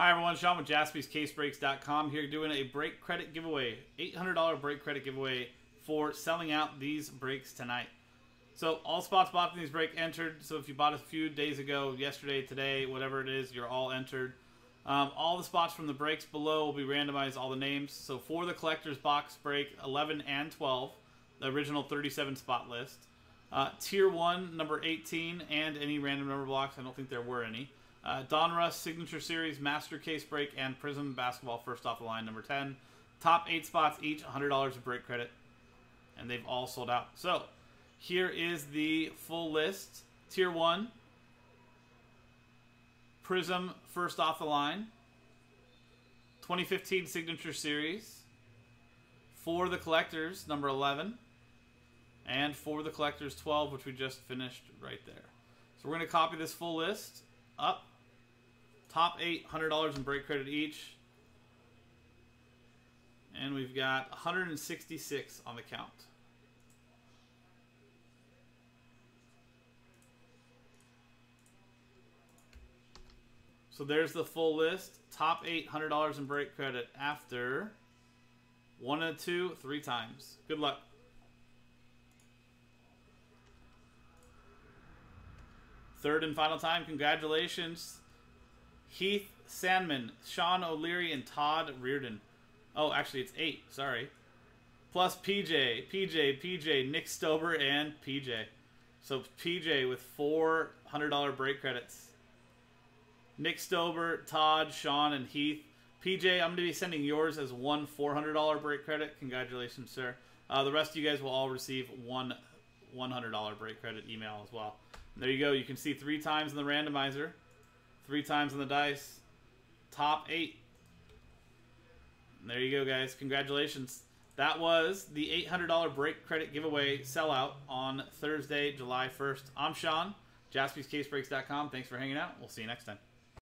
Hi everyone, Sean with jaspyscasebreaks.com here doing a break credit giveaway, $800 break credit giveaway for selling out these breaks tonight. So all spots bought in these break entered. So if you bought a few days ago, yesterday, today, whatever it is, you're all entered. Um, all the spots from the breaks below will be randomized, all the names. So for the collector's box break 11 and 12, the original 37 spot list. Uh, tier 1, number 18, and any random number blocks. I don't think there were any. Uh, Donruss Signature Series, Master Case Break, and Prizm Basketball first off the line, number 10. Top eight spots each, $100 of break credit. And they've all sold out. So, here is the full list. Tier 1, Prizm first off the line. 2015 Signature Series. For the Collectors, number 11. And for the Collectors, 12, which we just finished right there. So we're going to copy this full list up Top eight, $100 in break credit each. And we've got 166 on the count. So there's the full list. Top eight, $100 in break credit after one and two, three times. Good luck. Third and final time, congratulations. Heath Sandman, Sean O'Leary, and Todd Reardon. Oh, actually, it's eight. Sorry. Plus PJ, PJ, PJ, Nick Stober, and PJ. So PJ with four hundred dollar break credits. Nick Stober, Todd, Sean, and Heath. PJ, I'm going to be sending yours as one $400 break credit. Congratulations, sir. Uh, the rest of you guys will all receive one $100 break credit email as well. There you go. You can see three times in the randomizer. Three times on the dice. Top eight. And there you go, guys. Congratulations. That was the $800 break credit giveaway sellout on Thursday, July 1st. I'm Sean, jaspyscasebreaks.com. Thanks for hanging out. We'll see you next time.